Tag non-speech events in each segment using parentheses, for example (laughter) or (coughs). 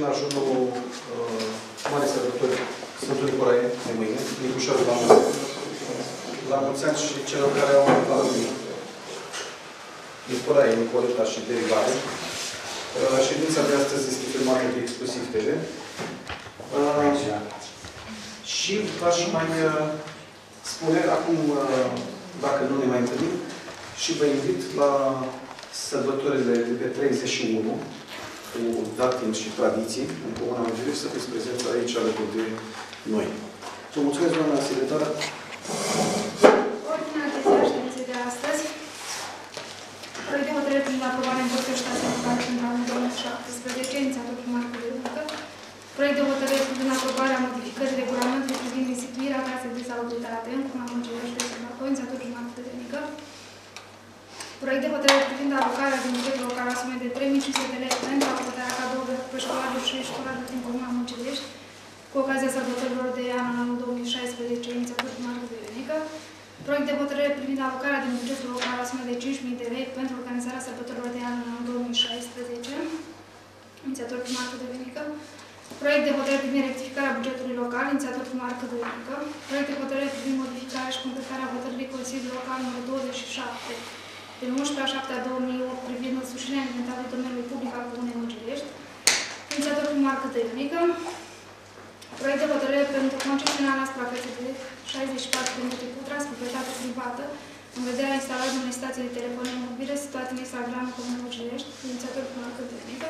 și în ajunul uh, Mare Sărbători Sfântul Nicolae de mâine, Nicușorul la mulți la mulți ani și celor care au la Nicolae, Nicoleta și derivare. Uh, ședința de astăzi este filmată de exclusiv TV. Uh, și v-aș mai uh, spune acum, uh, dacă nu ne mai întâlnim, și vă invit la sărbătorile de pe 31, cu datini și tradiții, în Comuna Măgiriș, să fiți prezenți aici alături de noi. Vă mulțumesc, doamna secretară. Ordinea de zi a ședinței de astăzi. Proiect de hotărâre privind aprobarea impozitelor și taxe locale pentru anul 2017, inițiator primar cu Leunică. Proiect de hotărâre privind aprobarea modificării regulamentului privind instituirea casei de salubritate în Comuna Măgiriș de Sărbători, inițiator primar cu Leunică. Proiect de hotărâre privind alocarea din bugetul local a sumei de 3.500 de lei pentru acordarea cadouri preșcolarilor și școlarilor din Comuna Muncilești, cu ocazia sărbătorilor de an în anul 2016, inițiator primar de Ionică. Proiect de hotărâre privind alocarea din bugetul local a sumei de 5.000 de lei pentru organizarea sărbătorilor de an în anul 2016, inițiator primar de Ionică. Proiect de hotărâre privind rectificarea bugetului local, inițiator primar de Ionică. Proiect de hotărâre privind modificarea și completarea hotărârii Consiliului Local numărul 27 din 11 a 7 a 2008 privind însușirea inventarului domeniului public al Comunei Măgilești, inițiator primar Cătălinică, proiect de hotărâre pentru concesionarea suprafeței de 64 de metri pătrați, proprietate privată, în vederea instalării unei stații de telefonie mobile situate în Instagramul Comunei Măgilești, inițiator primar Cătălinică,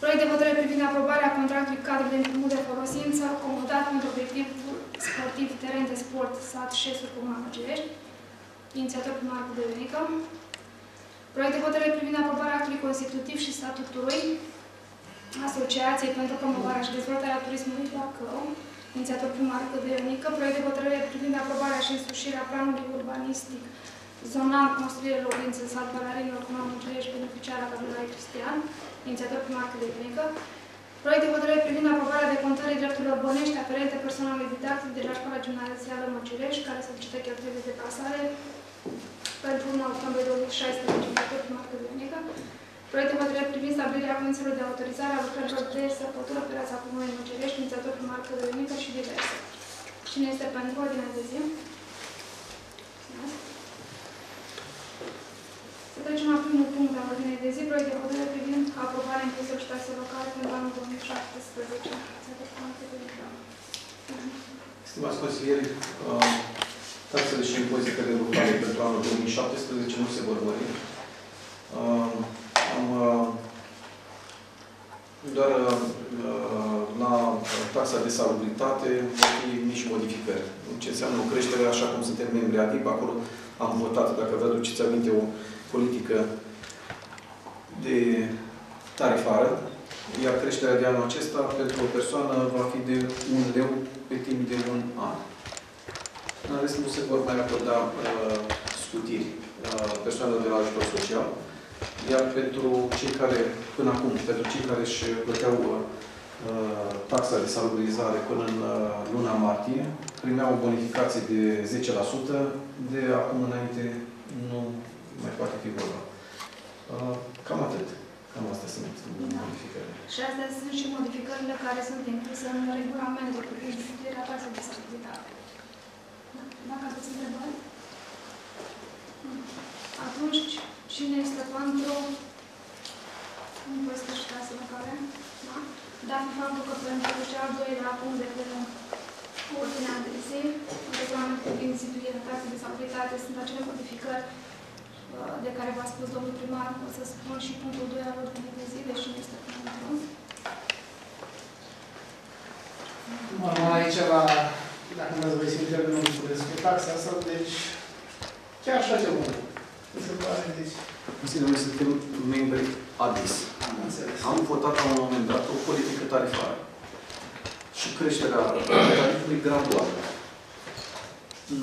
proiect de hotărâre privind aprobarea contractului cadru de împrumut de folosință, comodat pentru obiectivul sportiv teren de sport, sat Șesuri, Comuna Măgilești, inițiator primar cu Devenică. Proiect de hotărâre privind aprobarea actului constitutiv și statutului Asociației pentru promovarea și dezvoltarea turismului Bacău, inițiator primar cu Devenică. Proiect de hotărâre privind aprobarea și însușirea planului urbanistic zonal construire locuințe în sat Balarinilor cu mamă Muncilești, beneficiara Cadrului Cristian, inițiator primar cu Devenică. Proiect de hotărâre privind aprobarea de contării drepturilor bănești aferente personalului didactic de la școala gimnazială Măcirești, care solicită cheltuieli de deplasare pentru 1 octombrie 2016, inițiator primar cu Devenică. Proiect de hotărâre privind stabilirea condițiilor de autorizare a lucrărilor de săpătură pe rața Comunei Măcirești, inițiator primar cu Devenică și diverse. Cine este pentru ordinea de zi? Să trecem la primul punct al ordinei de zi, proiect de hotărâre privind aprobarea impozitelor și taxe locale pentru anul 2017. Stimați consilieri, uh, taxele și impozitele locale pentru anul 2017 nu se vor mări. Uh, Am uh, doar uh, la taxa de salubritate vor fi mici modificări. Ce înseamnă o creștere, așa cum suntem membri ADIP, acolo am votat, dacă vă aduceți aminte, o politică de tarifară, iar creșterea de anul acesta pentru o persoană va fi de un leu pe timp de un an. În rest, nu se vor mai acorda uh, scutiri uh, persoanelor de la ajutor social, iar pentru cei care, până acum, pentru cei care își plăteau uh, taxa de salubrizare până în uh, luna martie, primeau o bonificație de 10%, de acum înainte nu mai poate fi vorba. Uh, cam atât. Cam astea sunt modificările. Și astea sunt și modificările care sunt incluse în regulamentul privind instituirea taxei de salubritate. Da. Dacă aveți întrebări? Nu. Atunci, cine este pentru impozite și taxe locale? Da? Dar faptul că pentru cel al doilea punct de pe ordinea de zi, regulamentul privind instituirea taxei de salubritate, sunt acele modificări uh, de care v-a spus domnul primar, o să spun și punctul 2 al ordinii de zi, deci nu este pentru. Normal aici la, dacă mă voi simți termenul despre taxa asta, deci chiar așa ceva. Mi se pare, deci, Consiliul, noi suntem membri ADIS. am înțeles. Am votat la un moment dat o politică tarifară și creșterea tarifului graduală.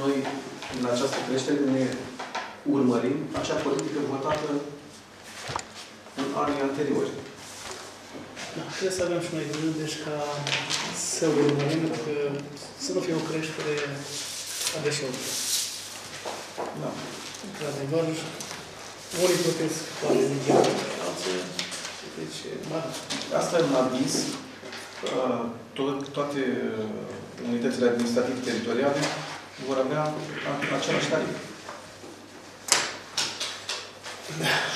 Noi, în această creștere, ne urmărim acea politică votată în anii anteriori. Da, trebuie să avem și noi grijă, deci ca să urmărim că să nu fie o creștere a deșeurilor. Da. Într-adevăr, unii plătesc poate din alții Deci, ba, Asta în aviz, uh, to- toate uh, unitățile administrative teritoriale vor avea a- același tarif.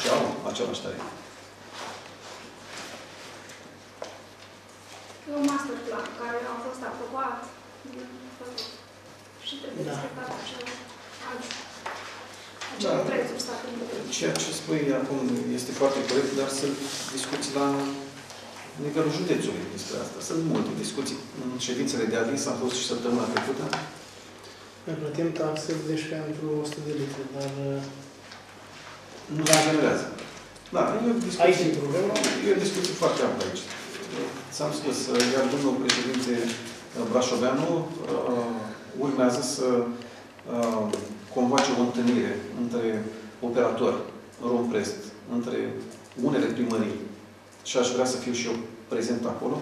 Și au același tarif. E un master plan care a fost aprobat și trebuie Da. respectat acele acele Da. prețuri stabilite. Ceea ce spui acum este foarte corect, dar să discuți la nivelul județului despre asta. Sunt multe discuții. În ședințele de aviz am fost și săptămâna trecută. Noi plătim taxe deci pentru 100 de litri, dar uh, Nu se generează. Da, e o aici discuție. e problema. E o discuție foarte amplă aici. Ți-am spus, iar domnul președinte Brașoveanu uh, urmează să uh, convoace o întâlnire între operatori, Romprest, între unele primării și aș vrea să fiu și eu prezent acolo,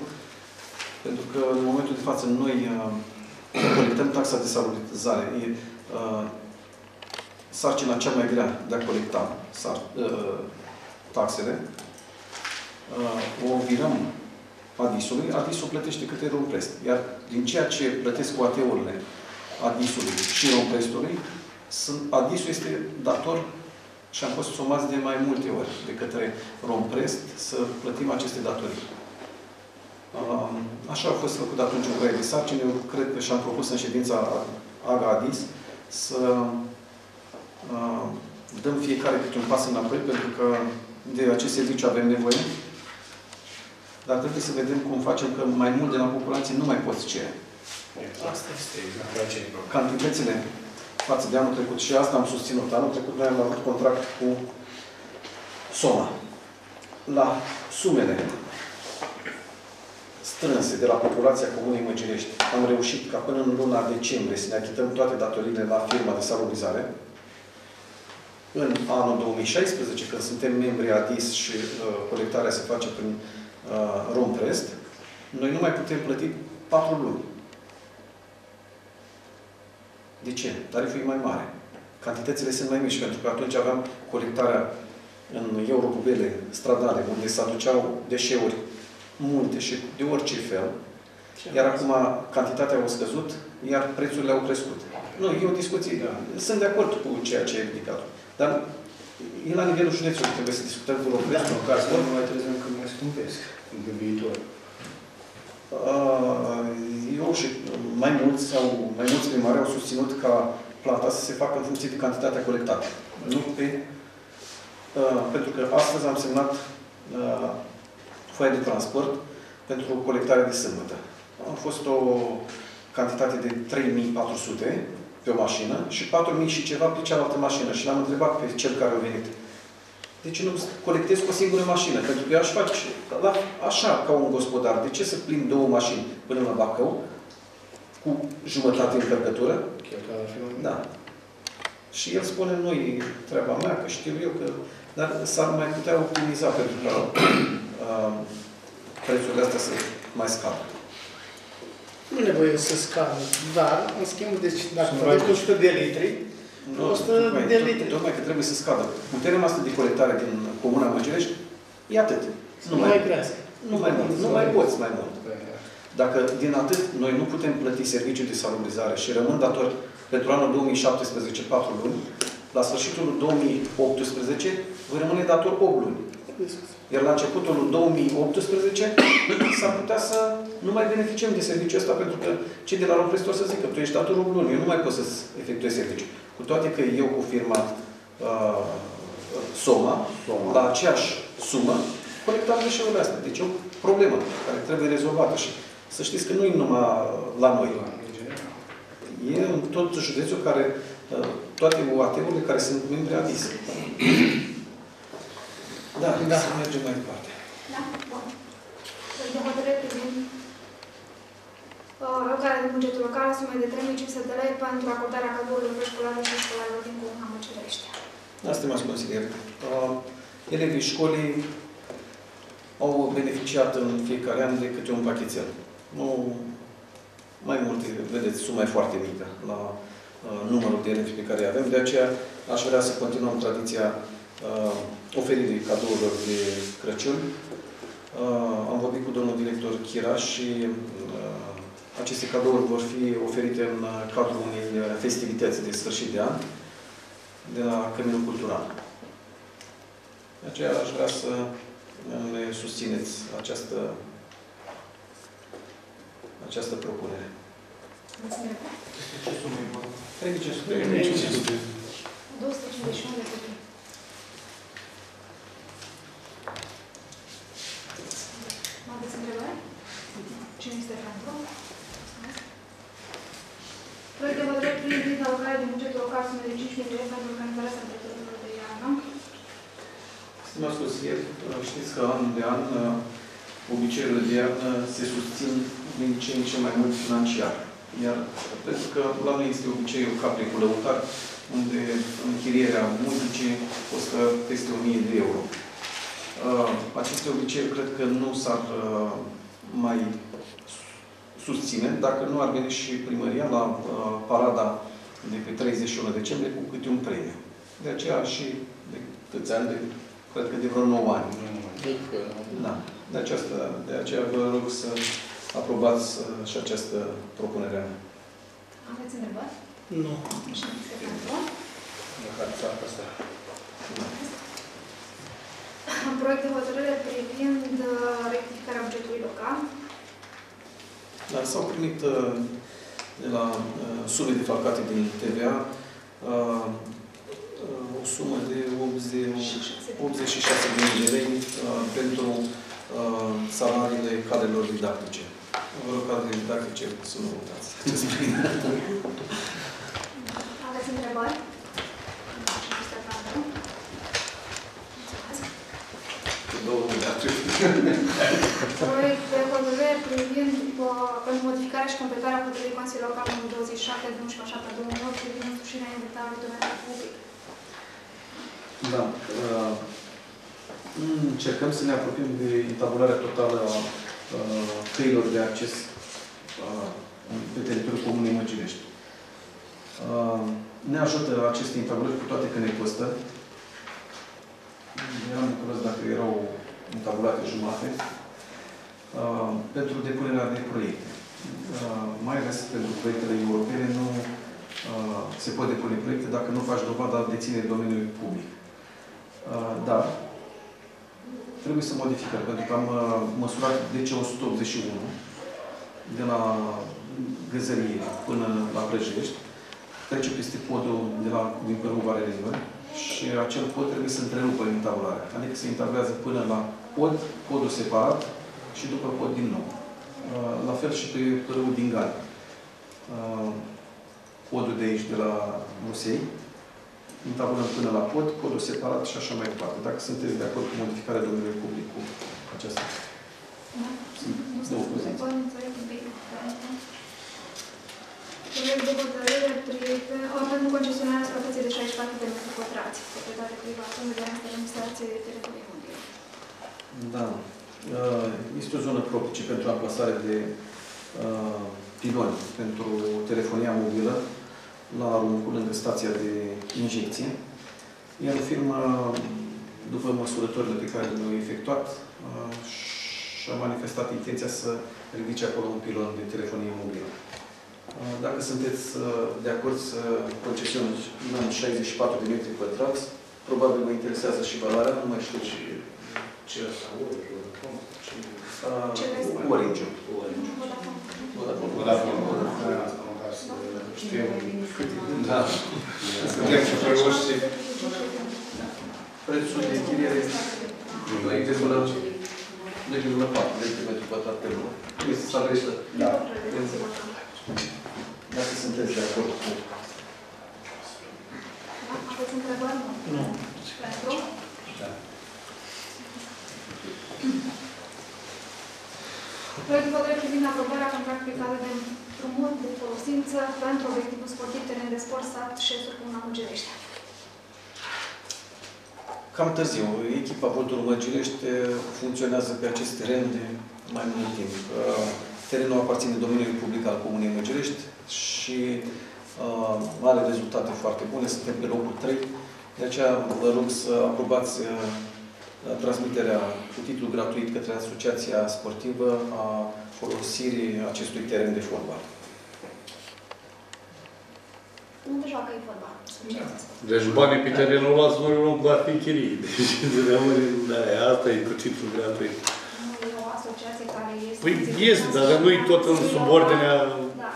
pentru că în momentul de față noi uh, colectăm taxa de salubrizare. E uh, sarcina cea mai grea de a colecta sar, uh, taxele. Uh, o virăm Adisului, Adisul plătește câte Romprest. Iar din ceea ce plătesc OAT-urile Adisului și Romprestului, sunt, Adisul este dator și am fost somați de mai multe ori de către Romprest să plătim aceste datorii. Uh, Așa a fost făcut atunci un proiect de sarcini. Eu cred că și-am propus în ședința AGA Adis să uh, dăm fiecare câte un pas înapoi, pentru că de acest serviciu avem nevoie. Dar trebuie să vedem cum facem că mai mult de la populație nu mai poți cere. Asta este. Exact, aici e problema. Cantitățile față de anul trecut și asta am susținut. Anul trecut noi am avut contract cu Soma. La sumele strânse de la populația Comunei Măgirești, am reușit ca până în luna decembrie să ne achităm toate datorile la firma de salubrizare. În anul 2016, când suntem membri ADIS și uh, colectarea se face prin uh, Romprest, noi nu mai putem plăti 4 luni. De ce? Tariful e mai mare. Cantitățile sunt mai mici, pentru că atunci aveam colectarea în eurocubele stradale, unde se aduceau deșeuri multe și de orice fel, iar acum cantitatea au scăzut, iar prețurile au crescut. Nu, e o discuție. Da. Sunt de acord cu ceea ce ai ridicat. Dar e la nivelul județului, trebuie să discutăm cu Da, Romprestul. în cazul nu mai trebuie că mai scumpesc în viitor. Uh, Eu și mai mulți sau mai mulți primari au susținut ca plata să se facă în funcție de cantitatea colectată. Nu pe, uh, pentru că astăzi am semnat uh, foaia de transport pentru colectarea de sâmbătă. A fost o cantitate de 3400 pe o mașină și 4000 și ceva pe cealaltă mașină. Și l-am întrebat pe cel care a venit. De ce nu colectez cu o singură mașină? Pentru că eu aș face la, așa, ca un gospodar. De ce să plimb două mașini până la Bacău cu jumătate încărcătură? Cheltuiala ar fi mai Da. Și el spune, nu e treaba mea, că știu eu că... Dar s-ar mai putea optimiza pentru că (clears throat) uh, prețurile astea să mai scadă. Nu e nevoie să scadă, dar, în schimb, deci, dacă Sunt plătim mai 100 de litri, Nu, 100 tocmai, de tot- litri. Tocmai că trebuie să scadă. Puterea noastră de colectare din Comuna Măgirești e atât. nu mai crească. Nu mai mult. Nu mai poți mai mult. mult. Dacă din atât noi nu putem plăti serviciul de salubrizare și rămân datori pentru anul 2017 4 luni, la sfârșitul 2018 voi rămâne dator 8 luni. Iar la începutul lui 2018 s-ar putea să nu mai beneficiem de serviciul ăsta pentru că cei de la Romprestor să zică, tu ești dator 8 luni, eu nu mai pot să-ți efectuez serviciu. Cu toate că eu cu firma uh, Soma, Soma. la aceeași sumă, colectam deșeurile astea. Deci e o problemă care trebuie rezolvată și să știți că nu e numai la noi. În general. E în tot județul care, uh, toate UAT-urile care sunt membri ADIS. Da, Da. da, să mergem mai departe. Da? Bun. Proiect de hotărâre privind uh, alocarea din bugetul local a sumei de 3500 de lei pentru acordarea cadourilor preșcolare și școlarilor din Comuna Măcirești. Da, stimați consilieri. Uh, Elevii școlii au beneficiat în fiecare an de câte un pachetel. Nu mai multe, vedeți, suma e foarte mică la uh, numărul de elevi pe care îi avem. De aceea aș vrea să continuăm tradiția uh, oferirii cadourilor de Crăciun Uh, Am vorbit cu domnul director Chiraș și uh, aceste cadouri vor fi oferite în uh, cadrul unei uh, festivități de sfârșit de an de la Căminul Cultural. De aceea aș vrea să ne susțineți această, această propunere. Mulțumesc. Ce sumă e vorba? 3500 251 de copii. Mă aveți întrebări? Cine este pentru? Mulțumesc. Proiect de hotărâre privind alocarea din bugetul local sume de 5.000 de euro pentru organizarea sărbătorilor de iarnă. Stimați consilieri, știți că an de an uh, obiceiurile de iarnă se susțin din ce în ce mai mult financiar. Iar pentru că la noi este obiceiul capre cu lăutar, unde închirierea muzicii costă peste 1000 de euro. Uh, Aceste obiceiuri cred că nu s-ar uh, mai susține dacă nu ar veni și primăria la uh, parada de pe 31 decembrie cu câte un premiu. De aceea și de câți ani, de, cred că de vreo 9 ani. Da. De, aceasta, de aceea vă rog să aprobați uh, și această propunere. Aveți întrebări? Nu. Cine este pentru? Măcar țara asta. Un proiect de hotărâre privind uh, rectificarea bugetului local. Dar s-au primit uh, de la uh, sume defalcate din TVA uh, uh, o sumă de 80, 86 de mii de lei uh, pentru uh, salariile cadrelor didactice. Vă rog, cadrele didactice, să nu uitați. (laughs) Aveți întrebări? Cine este pentru? Mulțumesc. Două didactice. Proiect de hotărâre privind uh, pentru modificarea și completarea hotărârii Consiliului Local numărul 27 din 11 7 2008 privind însușirea inventarului domeniului public. Da. Uh, Încercăm să ne apropiem de tabularea totală a uh, căilor de acces uh, pe teritoriul Comunei Măgirești. Uh, Ne ajută aceste intabulări, cu toate că ne costă. Eram bucuros dacă erau intabulate jumate uh, pentru depunerea de proiecte. Uh, Mai ales pentru proiectele europene nu uh, se pot depune proiecte dacă nu faci dovada deținerii domeniului public. Uh, Dar trebuie să modificăm, pentru că am uh, măsurat DC-181 de la Găzărie până la Prăjești, trece peste podul de la, din Părul Vare Rivă și acel pod trebuie să întrerupă intabularea. Adică se intablează până la pod, podul separat și după pod din nou. Uh, La fel și pe Părul din Gal. Uh, Podul de aici, de la Musei, intabulăm până la pod, podul separat și așa mai departe. Dacă sunteți de acord cu modificarea domeniului public cu aceasta. Da? Sunt Nu două sunt poziții. întrebări, înțeleg un pic. Proiect de hotărâre privind o, pentru concesionarea suprafeței de 64 de metri pătrați, proprietate privată, unde de administrație de telefonie mobilă. Da. Uh, Este o zonă propice pentru amplasare de uh, piloni pentru telefonia mobilă la Runcul, lângă stația de injecție. Iar firma, după măsurătorile pe care le-au efectuat, uh, și-a manifestat intenția să ridice acolo un pilon de telefonie mobilă. Uh, Dacă sunteți uh, de acord să concesionăm 64 de metri pătrați, probabil vă interesează și valoarea, nu mai știu ce, ce uh, Ce vezi? Orange. Vodafone. Vodafone. Știm. Da. Suntem și pe roșii. Prețul de închiriere este 2,4 de metri pătrat pe lună. Este să aveți Da. Dacă sunteți de acord cu... Da? Aveți întrebări? Nu. Pentru? Da. Proiect de hotărâre privind aprobarea contractului cadru de împrumut de folosință pentru obiectivul sportiv teren de sport sat Șesul Comuna Mugerești. Cam târziu. Echipa Volturul Măgilești funcționează pe acest teren de mai mult timp. Uh, Terenul aparține domeniului public al Comunei Măgilești și uh, are rezultate foarte bune. Suntem pe locul 3. De aceea vă rog să aprobați uh, transmiterea cu titlu gratuit către Asociația Sportivă a folosirii acestui teren de fotbal. Unde joacă e fotbal? Deci banii pe terenul luați voi nu va fi chirii. (laughs) Deci rămâne, da, asta e cu titlul gratuit. Nu e o asociație care este... Păi este, dar nu-i tot în subordinea Da.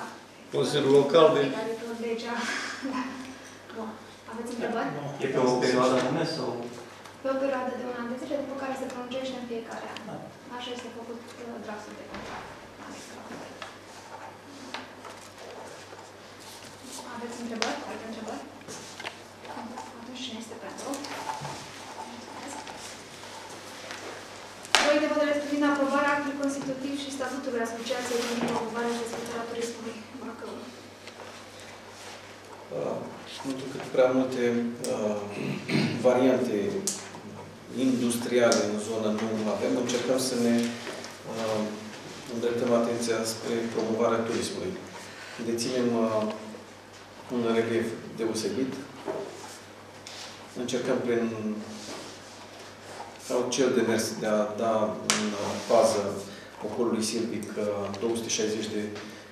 Consiliului Local de... Care tot legea. (laughs) Da. Bun. Aveți întrebări? E pe o perioadă anume sau? Pe o perioadă de un an de zile, după care se prelungește în fiecare an. Da. Așa este făcut uh, draftul de contract. Aveți întrebări? Alte întrebări? Atunci cine este pentru? Mulțumesc. Proiect de hotărâre privind aprobarea actului constitutiv și statutului Asociației de Promovare și Dezvoltarea Turismului Bacău. Uh, Întrucât prea multe uh, variante industriale în zonă nu avem, încercăm să ne uh, îndreptăm atenția spre promovarea turismului. Deținem uh, un relief deosebit. Încercăm prin sau cel de mers de a da în uh, fază ocolului silvic uh, 260 de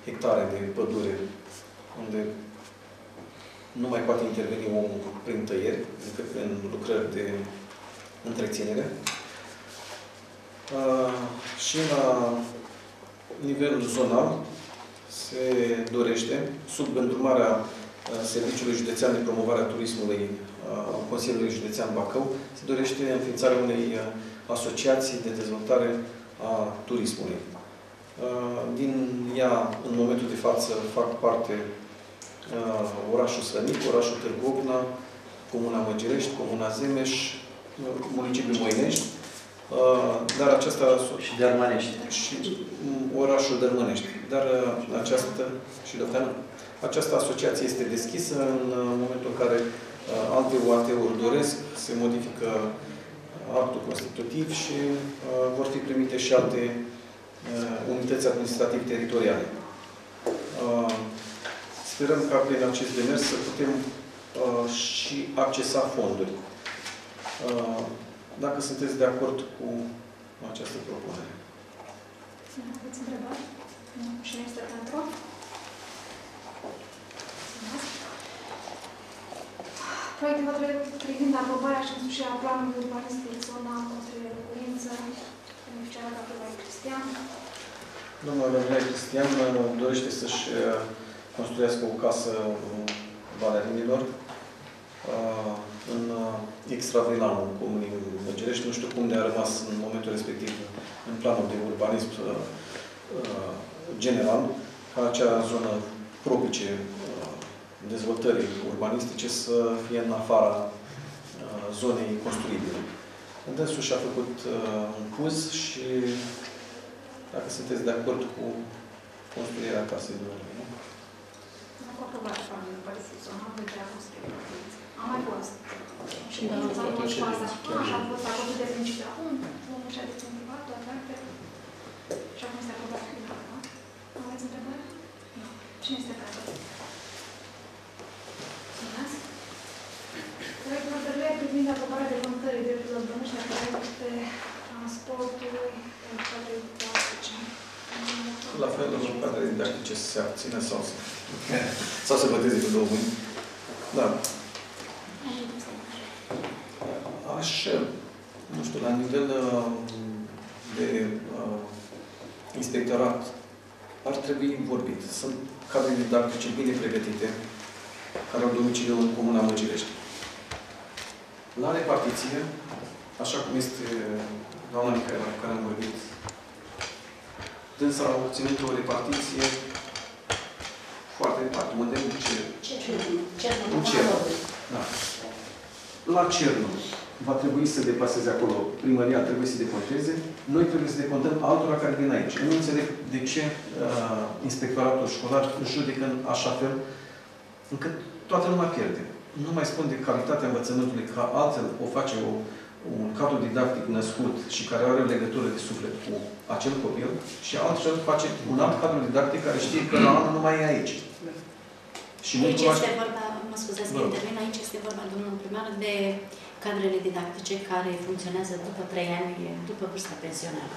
hectare de pădure unde nu mai poate interveni omul prin tăieri, decât prin lucrări de întreținere. Uh, și la nivel zonal se dorește, sub îndrumarea uh, Serviciului Județean de Promovare a Turismului uh, al Consiliului Județean Bacău, se dorește înființarea unei uh, asociații de dezvoltare a turismului. Uh, Din ea, în momentul de față, fac parte uh, orașul Slănic, orașul Târgovna, Comuna Măgirești, Comuna Zemeș, uh, municipiul Moinești, uh, dar aceasta Și de armanești. și mm, orașul Dărmânești. Dar uh, această și Dăfteană, această asociație este deschisă în uh, momentul în care uh, alte UAT-uri doresc, se modifică actul constitutiv și uh, vor fi primite și alte uh, unități administrativ-teritoriale. Uh, Sperăm ca prin acest demers să putem uh, și accesa fonduri. Uh, dacă sunteți de acord cu această propunere. Aveți întrebări? Nu. Cine este pentru? Mulțumesc. Proiect de hotărâre privind aprobarea și însușirea planului urbanistic zona construire de locuință, beneficiarul Gabriel Cristian. Domnul Rămâne Cristian uh, dorește să-și uh, construiască o casă în Valea Rimilor, uh, în uh, extravilanul Comunii Măgerești. Nu știu cum de a rămas în momentul respectiv în planul de urbanism uh, uh, general, ca acea zonă propice uh, dezvoltării urbanistice să fie în afara uh, zonei construibile. Dânsul și-a făcut uh, un puz și dacă sunteți de acord cu construirea casei dumneavoastră, nu? Am aprobat planul urbanistic zona de construire de locuință. Am mai fost. Și Da, am da, fost tot ce cu asta. chiar Așa e. a fost acord de principiu. Acum, omul și-a deținut privat, toate actele. Și acum este aprobat final, da? Aveți întrebări? Nu. Cine este pentru? Mulțumesc. Proiect de hotărâre privind aprobarea de vânzării drepturilor bănuși la proiecte transportului pentru cadre didactice. La fel, domnul cadre didactice să se abțină sau să, sau să voteze cu două mâini. Da. Aș, nu știu, la nivel uh, de uh, inspectorat ar trebui vorbit. Sunt cadre didactice bine pregătite, care au domiciliu în Comuna Măgirești. La repartiție, așa cum este doamna Mihaela cu care am vorbit, dânsa a obținut o repartiție foarte departe, unde nu ce În cer. Da. La Cernu va trebui să deplaseze acolo, primăria trebuie să deconteze, noi trebuie să decontăm altora care vin aici. Eu nu înțeleg de ce uh, inspectoratul școlar judecă în așa fel încât toată lumea pierde. Nu mai spun de calitatea învățământului, că altfel o face o, un cadru didactic născut și care are o legătură de suflet cu acel copil și altfel face un alt cadru didactic care știe că la anul nu mai e aici. Și nu Aici cunoaște- este vorba, mă scuzați că Vă rog. intervin, aici este vorba, domnul primar, de cadrele didactice care funcționează după 3 ani, după vârsta pensionară.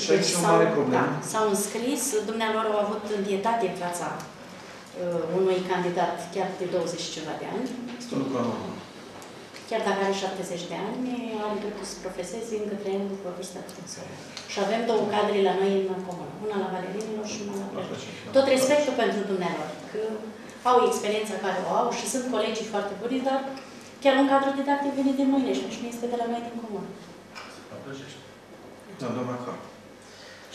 Și aici e o mare problemă. Da, s-au înscris, dumnealor au avut întietate în fața uh, unui candidat chiar de 20 și ceva de ani, Este un lucru anormal. chiar dacă are 70 de ani, are dreptul să profeseze încă 3 ani după vârsta pensionară. Și avem două cadre la noi în comună, una la Valerinilor și una la Plăcut. Tot respectul pentru dumnealor, că au experiența care o au și sunt colegii foarte buni, dar chiar un cadru didactic vine din Moinești și nu este de la noi din comună. Da, doamna Car.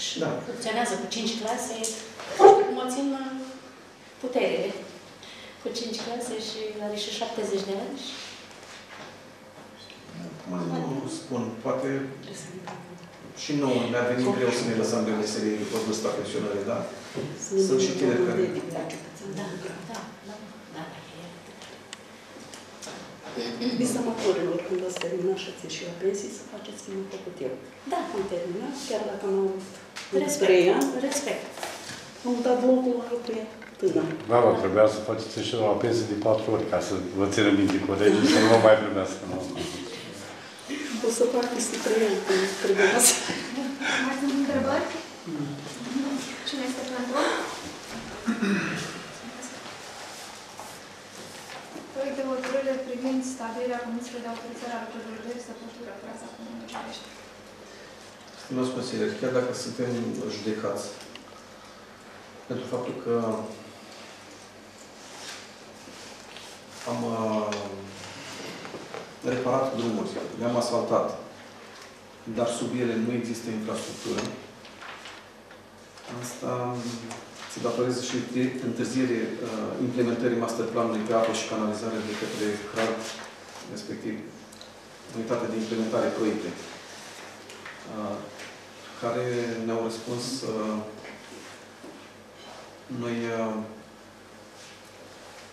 Și Da. funcționează cu 5 clase, nu știu cum o țin uh, puterele. Cu 5 clase și are și 70 de ani și Acum nu spun, poate și nouă ne-ar veni greu să ne lăsăm de meserie după vârsta pensionării, da? Sunt și tineri care... da, da, da, da, e Bisamatorilor, când ați terminat și ați ieșit la pensii, să faceți cum am făcut eu. Da, Am terminat, chiar dacă am avut respect, trei ani, respect. am dat locul la pe tânăr. Mama, trebuia să faceți și la pensie de patru ori ca să vă țină minte colegii să nu vă mai primească. Nu? O să fac peste trei ani când trebuia să... Mai sunt întrebări? Cine este pentru? Proiect de hotărâre privind stabilirea comisiilor de autorizare a lucrătorilor de săpătură, fraza Comună Cerești. Stimați consilieri, chiar dacă suntem judecați pentru faptul că am uh, reparat drumuri, le-am asfaltat, dar sub ele nu există infrastructură, asta se datorează și de întârziere uh, implementării masterplanului pe apă și canalizare de către CRAD, respectiv Unitatea de Implementare Proiecte uh, care ne-au răspuns uh, noi uh,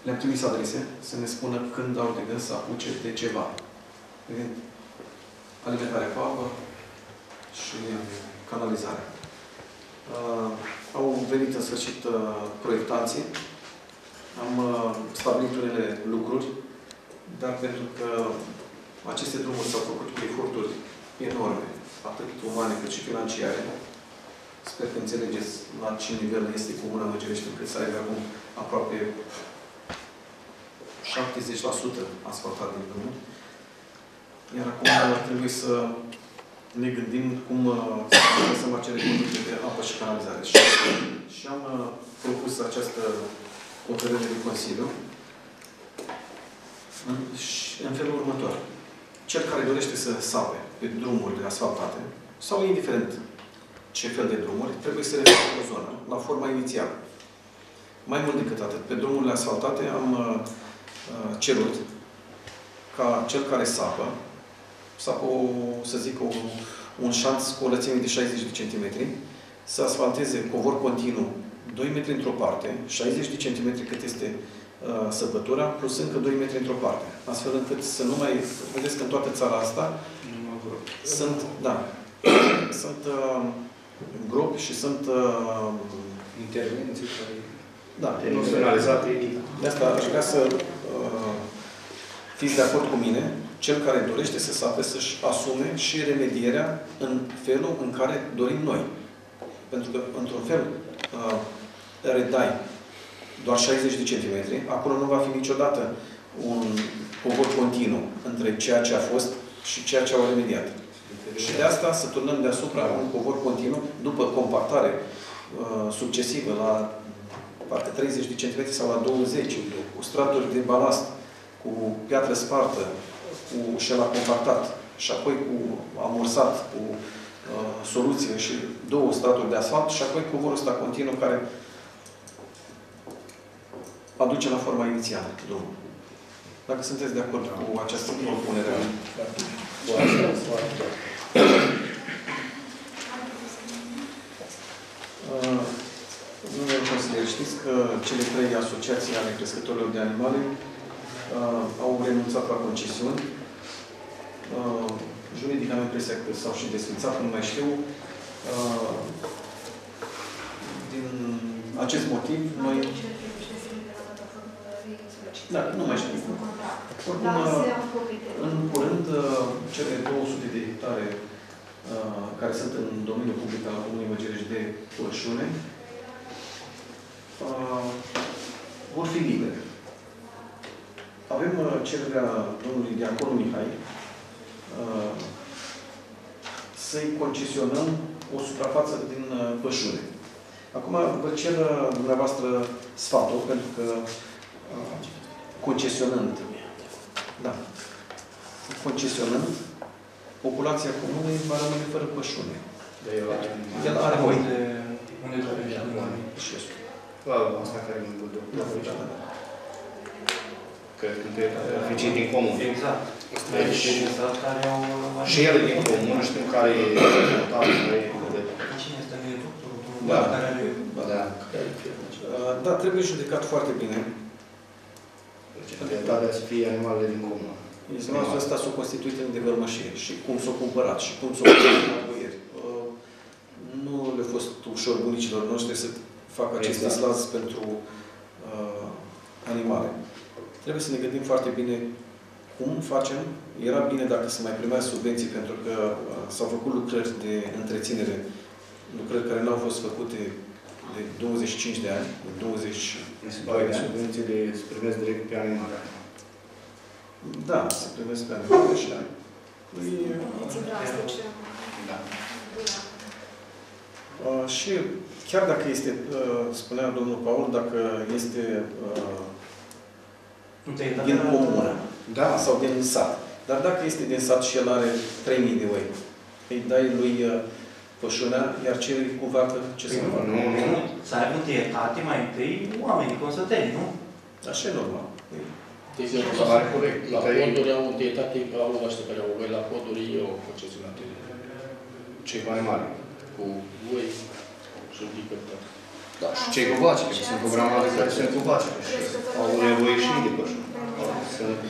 le-am trimis adrese să ne spună când au de gând să apuce de ceva. Privind alimentarea cu apă și canalizarea. Uh, au venit în sfârșit uh, proiectanții. Am uh, stabilit unele lucruri, dar pentru că aceste drumuri s-au făcut cu eforturi enorme, atât umane cât și financiare. Sper că înțelegeți la ce nivel este Comuna Măgerești, încât să aibă acum aproape 70% asfaltat din drum. Iar acum ar trebui să ne gândim cum uh, să lăsăm acele conducte de apă și canalizare. Și, și am uh, propus această hotărâre de Consiliu în, și în felul următor. Cel care dorește să sape pe drumurile asfaltate, sau indiferent ce fel de drumuri, trebuie să le facă o zonă, la forma inițială. Mai mult decât atât, pe drumurile asfaltate am uh, uh, cerut ca cel care sapă, sapă, o, să zic, o, un șanț cu o lățime de 60 de centimetri, să asfalteze covor continuu 2 metri într-o parte, 60 de centimetri cât este uh, săpătura, plus încă 2 metri într-o parte. Astfel încât să nu mai... Vedeți că în toată țara asta sunt, da, (coughs) sunt uh, gropi și sunt uh, Intervenții care da, personalizate. de asta aș vrea să uh, fiți de acord cu mine, cel care dorește să sape să-și asume și remedierea în felul în care dorim noi. Pentru că, într-un fel, uh, redai doar 60 de centimetri, acolo nu va fi niciodată un covor continuu între ceea ce a fost și ceea ce au remediat. Și de asta să turnăm deasupra un covor continuu, după compactare uh, succesivă la parcă 30 de centimetri sau la 20, cu straturi de balast, cu piatră spartă, cu șela compactat și apoi cu amorsat, cu uh, soluție și două straturi de asfalt și apoi covorul ăsta continuu care aduce la forma inițială drumul. Dacă sunteți de acord cu această propunere. Uh, Domnule consilier, știți că cele trei asociații ale crescătorilor de animale uh, au renunțat la concesiuni. Uh, juridic am impresia că s-au și desfințat, nu mai știu. Uh, din acest motiv, noi... Da, nu mai știu. Oricum, Da, uh, se acoperite. În curând, uh, cele 200 de hectare uh, care sunt în domeniul public al Comunei Măgereș de pășune uh, vor fi libere. Avem uh, cererea domnului Diaconu Mihai uh, să-i concesionăm o suprafață din uh, pășune. Acum vă cer uh, dumneavoastră sfatul, pentru că uh, concesionând da. Concesionând, populația comunei va rămâne fără pășune. De el are... El are voi. Unde, unde dorește domnul? Și este. La asta care nu văd Da, da, da. Că când e oficii din comun. Exact. Deci, Exact, care au... și el e din comun, știm care e rezultatul, care e de... Cine este doctorul? Da. Care are... Da. Uh, Da, trebuie judecat foarte bine. Finalitatea să fie animalele din comun. Insinuația asta s-a constituit în devărmășie și cum s-a cumpărat și cum s-a cumpărat în abuieri. Uh, Nu le-a fost ușor bunicilor noștri să facă acest Exact. islaz pentru uh, animale. Trebuie să ne gândim foarte bine cum facem. Era bine dacă se mai primea subvenții pentru că uh, s-au făcut lucrări de întreținere, lucrări care nu au fost făcute de 25 de ani, de 20 Mi se pare că subvențiile se primesc direct pe animale. Da, se primesc pe animale și Păi, Condiții drastice. Da. Uh, și chiar dacă este, uh, spunea domnul Paul, dacă este uh, din comună Da. sau din sat, dar dacă este din sat și el are 3000 de oi, îi dai lui uh, pășunea, iar cei cu vacă, ce să facă? Nu, nu. Să aibă întâietate mai întâi oamenii consăteni, nu? Așa e normal. De exemplu, Se pare corect. la Că e- poduri au întâietate, au ăștia care au voi la poduri, au concesionate Cei mai mari. cu voi și un pic pe toate. Da, și cei cu vaci, că sunt programate care sunt cu vaci. Și au nevoie și de pășuni. Sunt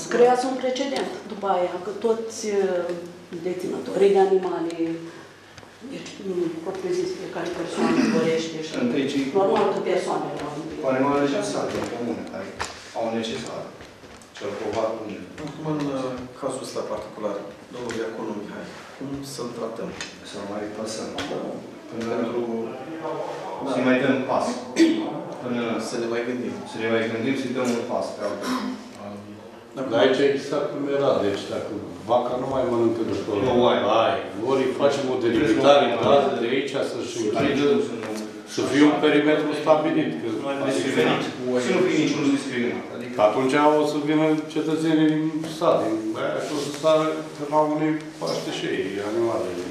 Să creați un precedent după aia, că toți uh, deținătorii de animale, deci, mm, propriu-zis, fiecare persoană dorește și Întâi cei cu normal că persoanele au cu animale necesare, în comune, care au necesar. Cel cu vacă unde. Acum, în uh, cazul ăsta particular, domnul Diaconu Mihai, cum să-l tratăm? Să mai pasăm. Pentru Să mai dăm pas. Până să ne mai gândim. să ne mai gândim să-i dăm un pas pe altul. Dar aici exact cum era, deci dacă vaca nu mai mănâncă de acolo, Nu mai. ai, ori îi facem o delimitare în bază de aici să-și Adică închide, să nu... să fie un perimetru stabilit. Că, Nu mai discriminat. Să nu fie niciun discriminat. Adică că atunci o să vină cetățenii din sat, din aia, și o să sară la unei paște și ei, animalele.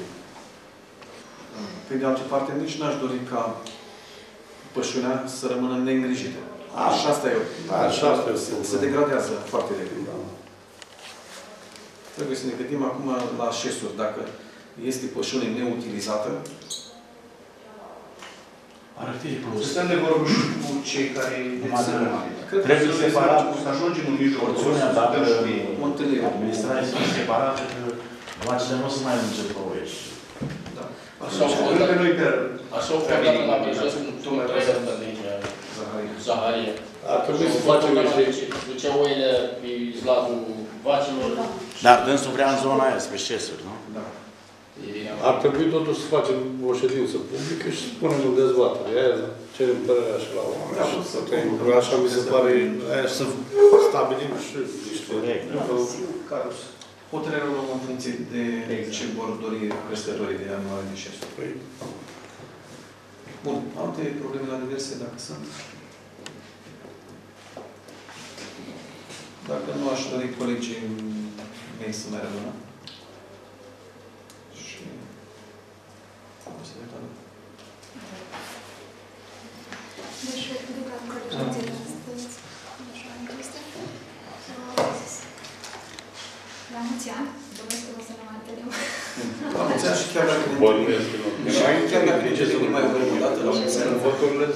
Pe de altă parte, nici n-aș dori ca pășunea să rămână neîngrijită. Așa asta e. Da, și asta e se, o se degradează foarte repede. Da. Trebuie să ne gândim acum la șesuri. Dacă este pășune neutilizată, Ar fi plus. Stăm de vorbă și cu cei care dețin animale. cred că Trebuie trebuie separat Să ajungem în mijloc. porțiunea să dacă dăm și mie. o întâlnire. administrarea să fie separată, că vacile nu o să mai mânce ploiești. Da. Așa au Cred că noi pe Așa au fost dată la Brijos, nu tu mai trebuie să de aici, Zaharie. Zaharia. Ar trebui să facem niște... Ducea oile pe izlatul vacilor. Da. Dar dânsul vrea în zona aia, spre șesuri, nu? Da. Ar trebui totuși să facem o ședință publică și să punem în dezbatere. Aia cerem părerea și la oameni. Da, și să să punem. tăiem. Așa mi se pare, aia să stabilim și niște... Corect. Carus. Hotărârea luăm în funcție de Exact. ce vor dori crescătorii de animale de șesuri. Păi, Bun. Alte probleme la diverse, dacă sunt? Dacă nu aș dori colegii mei să mai rămână. Și... O să vedem. Deci, cred că am colegiații astăzi. Așa, este. La mulți ani. Doresc că o să ne mai întâlnim. La mulți ani și chiar dacă ne Bun, întâlnim, este loc. și chiar dacă ne întâlnim mai vrem o dată, la mulți ani. Voturile